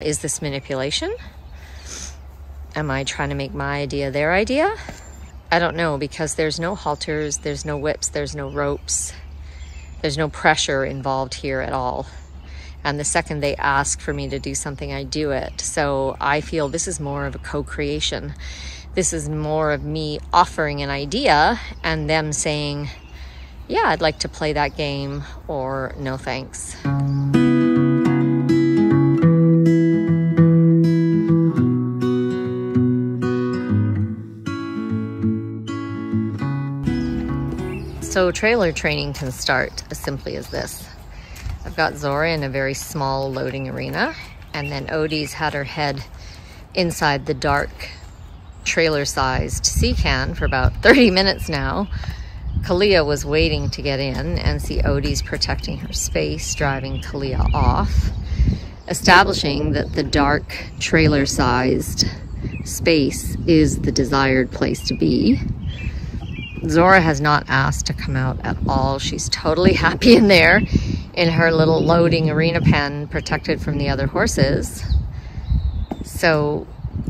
Is this manipulation? Am I trying to make my idea their idea? I don't know because there's no halters, there's no whips, there's no ropes, there's no pressure involved here at all. And the second they ask for me to do something, I do it. So I feel this is more of a co creation. This is more of me offering an idea and them saying, yeah, I'd like to play that game, or no thanks. So trailer training can start as simply as this. I've got Zora in a very small loading arena, and then Odie's had her head inside the dark trailer-sized sea can for about 30 minutes now. Kalia was waiting to get in and see Odie's protecting her space, driving Kalia off, establishing that the dark trailer-sized space is the desired place to be. Zora has not asked to come out at all. She's totally happy in there in her little loading arena pen protected from the other horses. So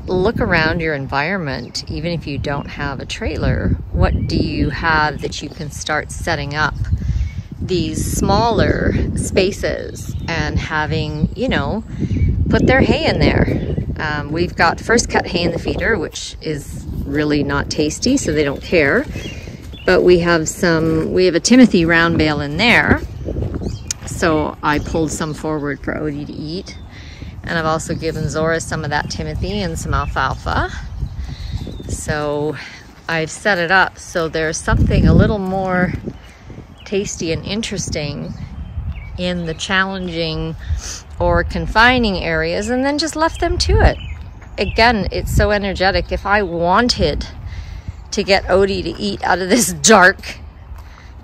look around your environment, even if you don't have a trailer. What do you have that you can start setting up these smaller spaces and having, you know, put their hay in there? Um, we've got first cut hay in the feeder, which is really not tasty, so they don't care. But we have some, we have a Timothy round bale in there. So I pulled some forward for Odie to eat. And I've also given Zora some of that Timothy and some alfalfa. So I've set it up so there's something a little more tasty and interesting in the challenging or confining areas and then just left them to it. Again, it's so energetic. If I wanted to get Odie to eat out of this dark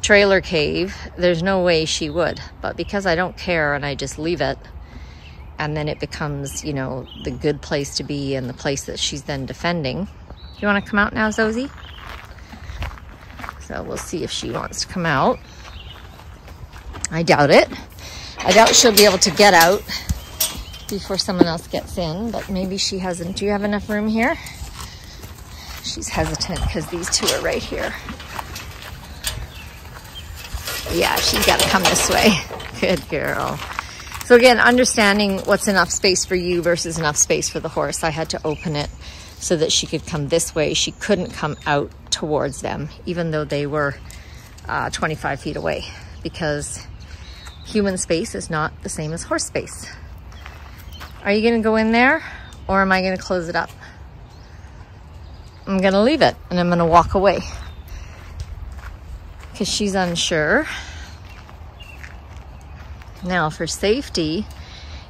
trailer cave, there's no way she would. But because I don't care and I just leave it, and then it becomes, you know, the good place to be and the place that she's then defending. Do you want to come out now, Zosie? So we'll see if she wants to come out. I doubt it. I doubt she'll be able to get out before someone else gets in, but maybe she hasn't. Do you have enough room here? She's hesitant because these two are right here. Yeah, she's got to come this way. Good girl. So again, understanding what's enough space for you versus enough space for the horse. I had to open it so that she could come this way. She couldn't come out towards them, even though they were uh, 25 feet away because human space is not the same as horse space. Are you gonna go in there or am I gonna close it up? I'm gonna leave it and I'm gonna walk away because she's unsure. Now for safety,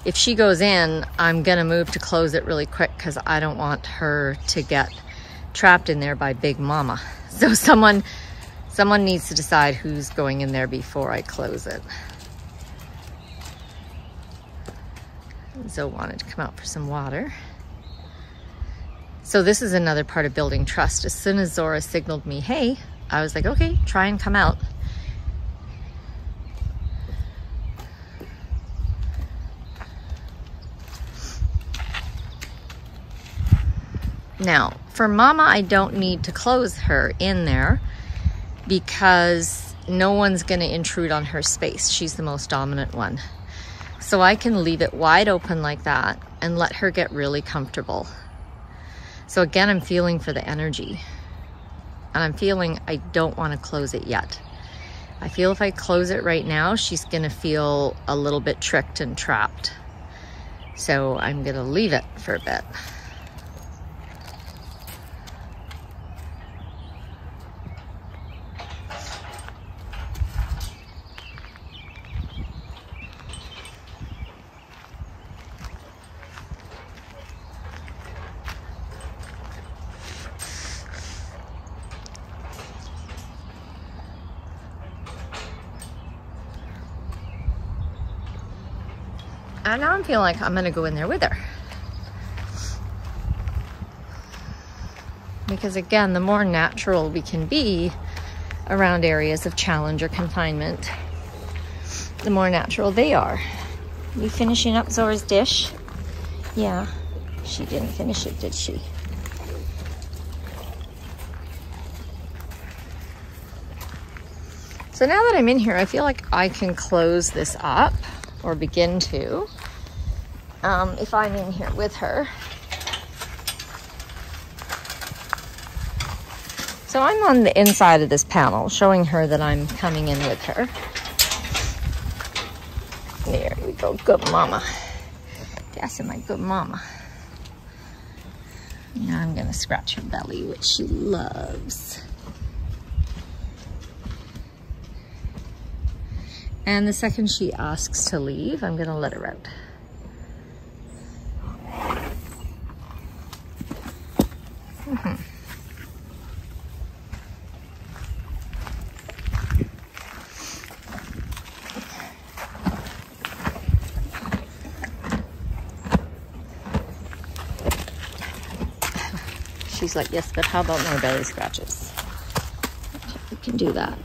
if she goes in, I'm gonna move to close it really quick because I don't want her to get trapped in there by Big Mama. So someone, someone needs to decide who's going in there before I close it. Zoe wanted to come out for some water. So this is another part of building trust. As soon as Zora signaled me, hey, I was like, okay, try and come out. Now, for Mama, I don't need to close her in there because no one's going to intrude on her space. She's the most dominant one. So I can leave it wide open like that and let her get really comfortable. So again, I'm feeling for the energy. And I'm feeling I don't want to close it yet. I feel if I close it right now, she's going to feel a little bit tricked and trapped. So I'm going to leave it for a bit. And now I'm feeling like I'm gonna go in there with her. Because again, the more natural we can be around areas of challenge or confinement, the more natural they are. You finishing up Zora's dish? Yeah, she didn't finish it, did she? So now that I'm in here, I feel like I can close this up or begin to um, if I'm in here with her. So I'm on the inside of this panel, showing her that I'm coming in with her. There we go, good mama. That's my good mama. Now I'm gonna scratch her belly, which she loves. And the second she asks to leave, I'm gonna let her out. Mm -hmm. She's like, yes, but how about no belly scratches? We can do that.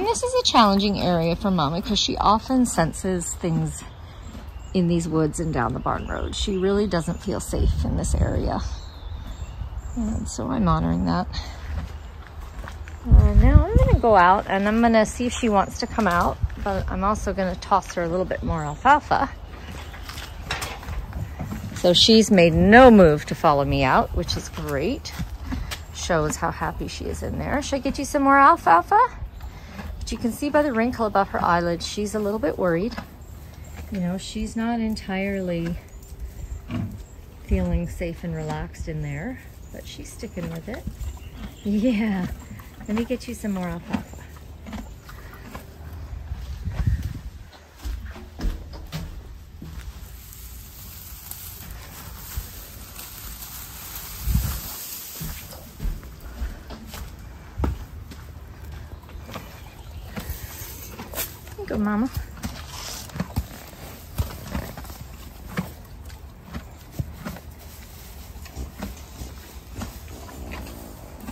And this is a challenging area for Mama because she often senses things in these woods and down the barn road. She really doesn't feel safe in this area. And so I'm honoring that. Uh, now I'm gonna go out and I'm gonna see if she wants to come out, but I'm also gonna toss her a little bit more alfalfa. So she's made no move to follow me out, which is great. Shows how happy she is in there. Should I get you some more alfalfa? You can see by the wrinkle above her eyelid, she's a little bit worried. You know, she's not entirely feeling safe and relaxed in there, but she's sticking with it. Yeah, let me get you some more alfalfa. Go, Mama.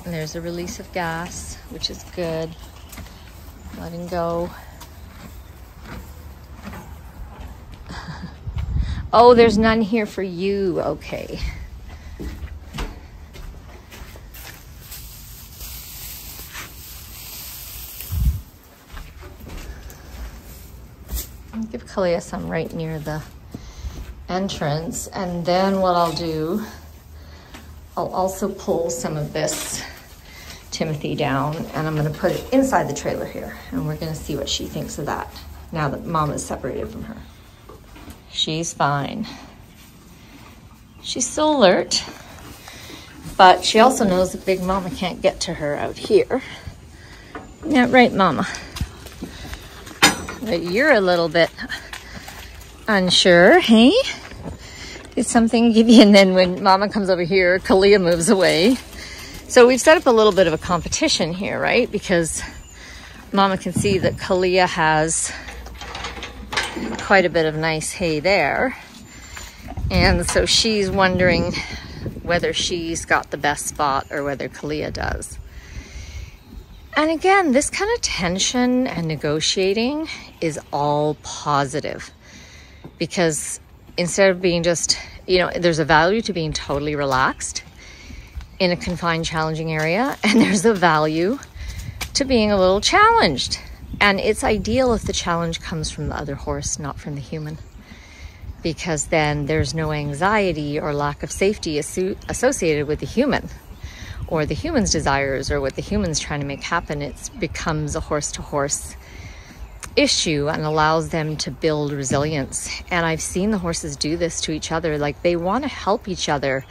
And there's a release of gas, which is good. Letting go. oh, there's none here for you. Okay. give Kalia some right near the entrance. And then what I'll do, I'll also pull some of this Timothy down and I'm gonna put it inside the trailer here. And we're gonna see what she thinks of that now that mom is separated from her. She's fine. She's still alert, but she also knows that big mama can't get to her out here. Yeah, right, mama. But you're a little bit unsure, hey? Did something give you? And then when mama comes over here, Kalia moves away. So we've set up a little bit of a competition here, right? Because mama can see that Kalia has quite a bit of nice hay there. And so she's wondering whether she's got the best spot or whether Kalia does. And again, this kind of tension and negotiating is all positive because instead of being just, you know, there's a value to being totally relaxed in a confined, challenging area, and there's a value to being a little challenged. And it's ideal if the challenge comes from the other horse, not from the human, because then there's no anxiety or lack of safety associated with the human or the human's desires or what the human's trying to make happen. It becomes a horse to horse issue and allows them to build resilience. And I've seen the horses do this to each other. Like they want to help each other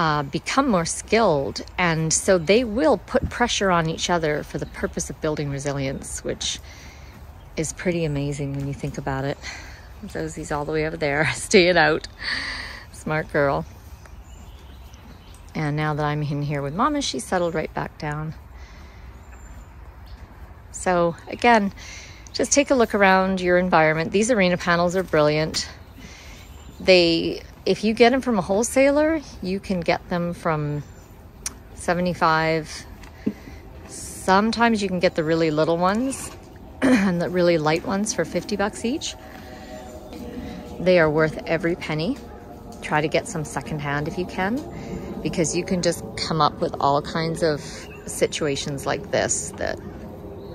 uh, become more skilled. And so they will put pressure on each other for the purpose of building resilience, which is pretty amazing when you think about it. Zosie's all the way over there, staying out. Smart girl. And now that I'm in here with Mama, she's settled right back down. So again, just take a look around your environment. These arena panels are brilliant. They, if you get them from a wholesaler, you can get them from 75. Sometimes you can get the really little ones and the really light ones for 50 bucks each. They are worth every penny. Try to get some secondhand if you can, because you can just come up with all kinds of situations like this that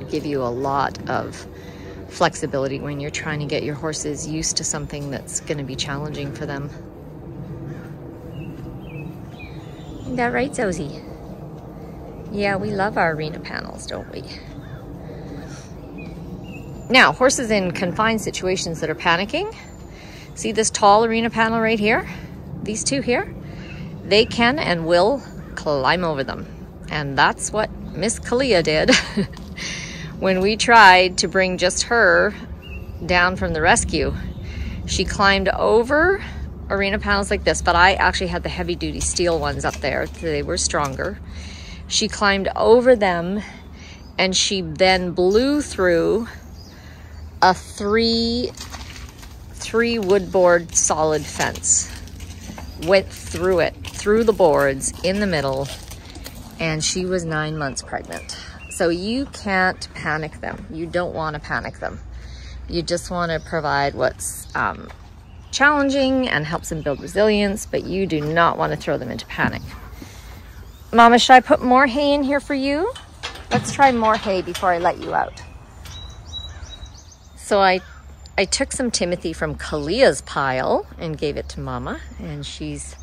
give you a lot of flexibility when you're trying to get your horses used to something that's going to be challenging for them. Is that right, Zosie? Yeah, we love our arena panels, don't we? Now, horses in confined situations that are panicking. See this tall arena panel right here? These two here? They can and will climb over them. And that's what Miss Kalia did when we tried to bring just her down from the rescue. She climbed over arena panels like this, but I actually had the heavy duty steel ones up there. They were stronger. She climbed over them and she then blew through a three three wood board solid fence. Went through it, through the boards in the middle, and she was nine months pregnant. So you can't panic them. You don't want to panic them. You just want to provide what's um, challenging and helps them build resilience, but you do not want to throw them into panic. Mama, should I put more hay in here for you? Let's try more hay before I let you out. So I I took some Timothy from Kalia's pile and gave it to Mama, and she's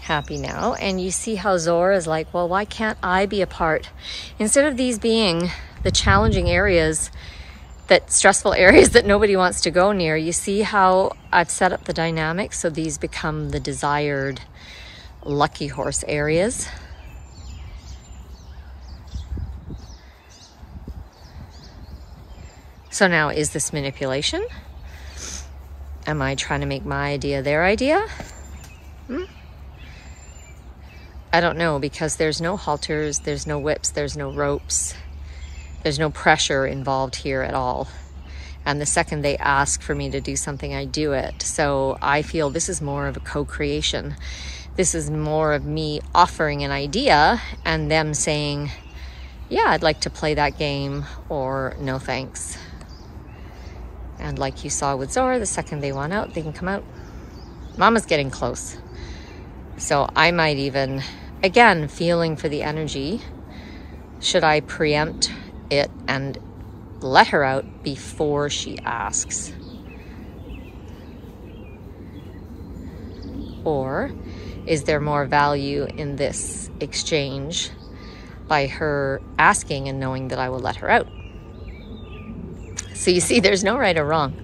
happy now. And you see how Zora is like, well, why can't I be a part? Instead of these being the challenging areas, that stressful areas that nobody wants to go near, you see how I've set up the dynamics so these become the desired lucky horse areas. So now, is this manipulation? Am I trying to make my idea their idea? Hmm? I don't know because there's no halters, there's no whips, there's no ropes, there's no pressure involved here at all. And the second they ask for me to do something, I do it. So I feel this is more of a co creation. This is more of me offering an idea and them saying, Yeah, I'd like to play that game, or no thanks. And like you saw with Zora, the second they want out, they can come out. Mama's getting close. So I might even, again, feeling for the energy. Should I preempt it and let her out before she asks? Or is there more value in this exchange by her asking and knowing that I will let her out? So you see, there's no right or wrong.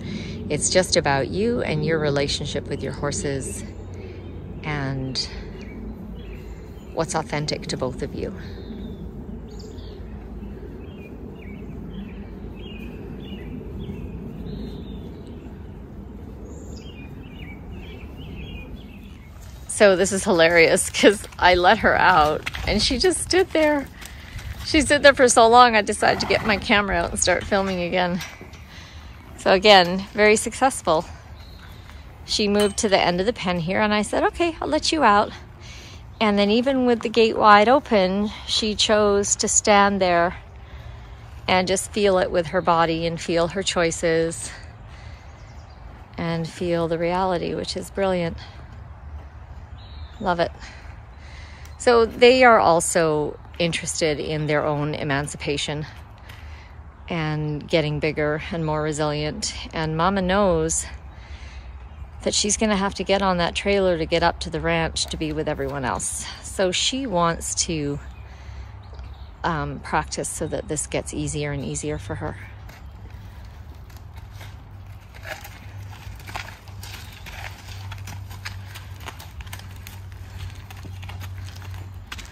It's just about you and your relationship with your horses and what's authentic to both of you. So this is hilarious because I let her out and she just stood there. She stood there for so long, I decided to get my camera out and start filming again. So again, very successful. She moved to the end of the pen here and I said, okay, I'll let you out. And then even with the gate wide open, she chose to stand there and just feel it with her body and feel her choices and feel the reality, which is brilliant. Love it. So they are also interested in their own emancipation and getting bigger and more resilient. And Mama knows that she's going to have to get on that trailer to get up to the ranch to be with everyone else. So she wants to um, practice so that this gets easier and easier for her.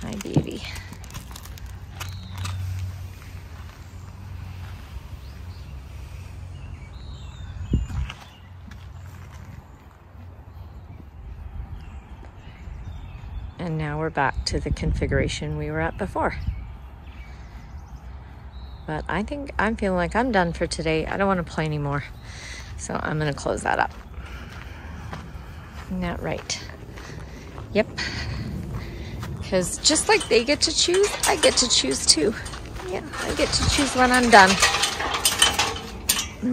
Hi, baby. And now we're back to the configuration we were at before. But I think I'm feeling like I'm done for today. I don't want to play anymore. So I'm going to close that up. Not right. Yep. Because just like they get to choose, I get to choose too. Yeah, I get to choose when I'm done.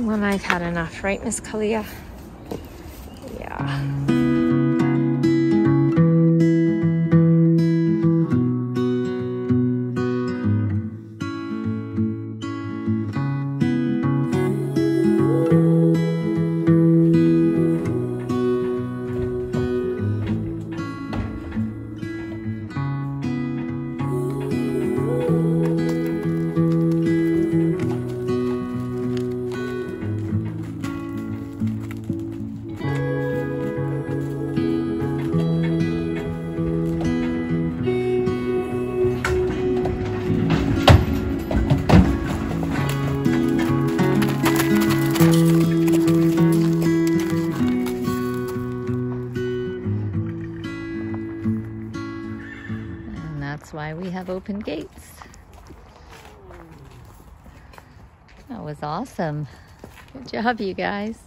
When I've had enough, right, Miss Kalia? Yeah. Have open gates. That was awesome. Good job, you guys.